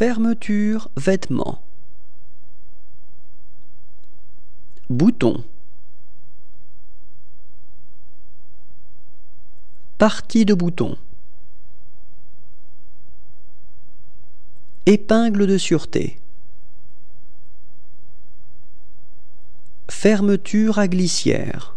Fermeture vêtements. Bouton. Partie de bouton. Épingle de sûreté. Fermeture à glissière.